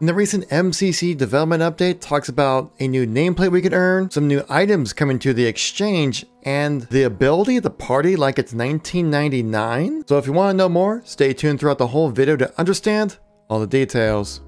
The recent MCC development update talks about a new nameplate we can earn, some new items coming to the exchange, and the ability to party like it's 1999. So if you want to know more, stay tuned throughout the whole video to understand all the details.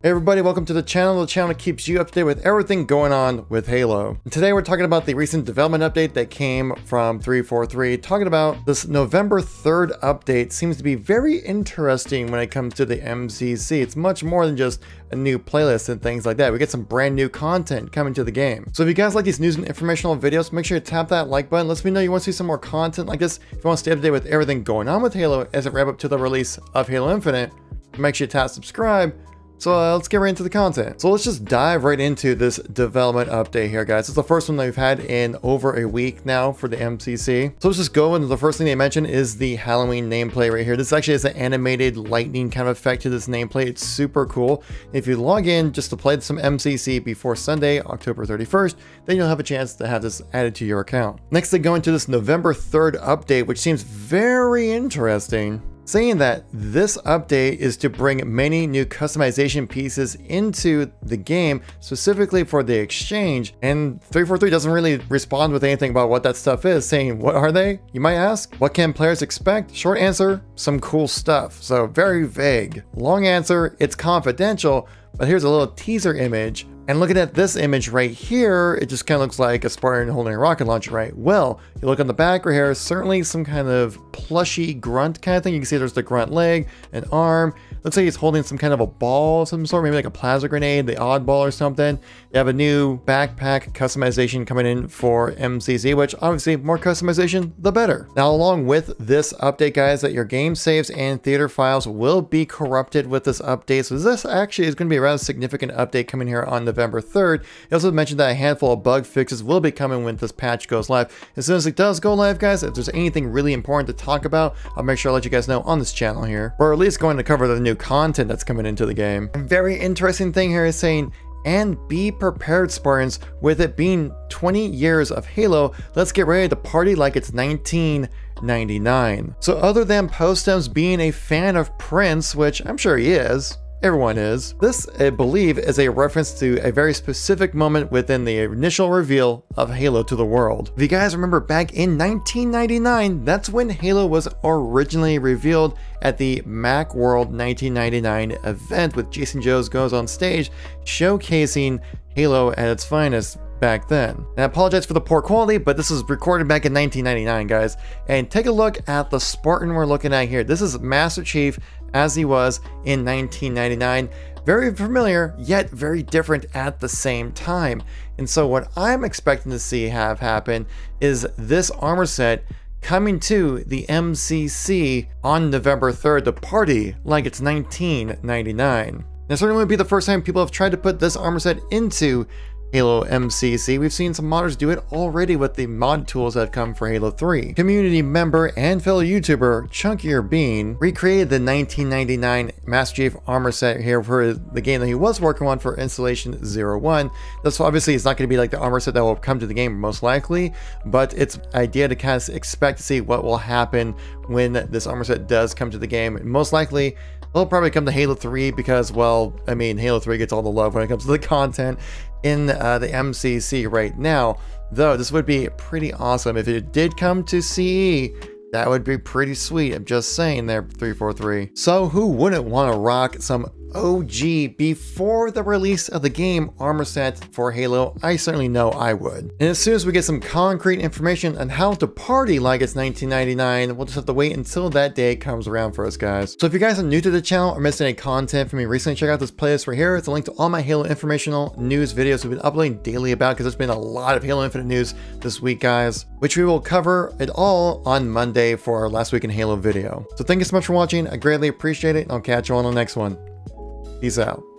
Hey everybody, welcome to the channel, the channel keeps you up to date with everything going on with Halo. And today we're talking about the recent development update that came from 343, talking about this November 3rd update seems to be very interesting when it comes to the MCC. It's much more than just a new playlist and things like that. We get some brand new content coming to the game. So if you guys like these news and informational videos, make sure to tap that like button. Let me know you want to see some more content like this. If you want to stay up to date with everything going on with Halo as it wrap up to the release of Halo Infinite, make sure to tap subscribe so uh, let's get right into the content. So let's just dive right into this development update here, guys. It's the first one that we've had in over a week now for the MCC. So let's just go into the first thing they mentioned is the Halloween nameplate right here. This actually is an animated lightning kind of effect to this nameplate. It's super cool. If you log in just to play some MCC before Sunday, October 31st, then you'll have a chance to have this added to your account. Next, they go into this November 3rd update, which seems very interesting saying that this update is to bring many new customization pieces into the game, specifically for the exchange, and 343 doesn't really respond with anything about what that stuff is, saying, what are they? You might ask? What can players expect? Short answer, some cool stuff. So very vague. Long answer, it's confidential, but here's a little teaser image and looking at this image right here, it just kind of looks like a Spartan holding a rocket launcher, right? Well, you look on the back right here, certainly some kind of plushy grunt kind of thing. You can see there's the grunt leg, an arm. Looks like he's holding some kind of a ball of some sort, maybe like a plasma grenade, the oddball or something. You have a new backpack customization coming in for MCC, which obviously more customization, the better. Now, along with this update, guys, that your game saves and theater files will be corrupted with this update. So this actually is going to be a rather significant update coming here on November 3rd. He also mentioned that a handful of bug fixes will be coming when this patch goes live. As soon as it does go live, guys, if there's anything really important to talk about, I'll make sure I let you guys know on this channel here. Or at least going to cover the new content that's coming into the game. A very interesting thing here is saying and be prepared Spartans with it being 20 years of Halo let's get ready to party like it's 1999 so other than Postums being a fan of Prince which I'm sure he is Everyone is. This, I believe, is a reference to a very specific moment within the initial reveal of Halo to the world. If you guys remember back in 1999, that's when Halo was originally revealed at the Macworld 1999 event with Jason Jones goes on stage showcasing Halo at its finest back then. And I apologize for the poor quality, but this was recorded back in 1999, guys. And take a look at the Spartan we're looking at here. This is Master Chief as he was in 1999. Very familiar, yet very different at the same time. And so what I'm expecting to see have happen is this armor set coming to the MCC on November 3rd to party like it's 1999. Now certainly would be the first time people have tried to put this armor set into Halo MCC, we've seen some modders do it already with the mod tools that have come for Halo 3. Community member and fellow YouTuber Chunkier Bean recreated the 1999 Master Chief armor set here for the game that he was working on for Installation 01. So obviously it's not going to be like the armor set that will come to the game most likely, but it's idea to kind of expect to see what will happen when this armor set does come to the game. Most likely It'll probably come to Halo 3 because, well, I mean, Halo 3 gets all the love when it comes to the content in uh, the MCC right now. Though this would be pretty awesome if it did come to CE. That would be pretty sweet. I'm just saying there, 343. So who wouldn't want to rock some OG before the release of the game armor set for Halo, I certainly know I would. And as soon as we get some concrete information on how to party like it's 1999, we'll just have to wait until that day comes around for us guys. So if you guys are new to the channel or missed any content from me recently, check out this playlist right here. It's a link to all my Halo informational news videos we've been uploading daily about because there's been a lot of Halo Infinite news this week guys, which we will cover it all on Monday for our last week in Halo video. So thank you so much for watching. I greatly appreciate it and I'll catch you on the next one. Peace out.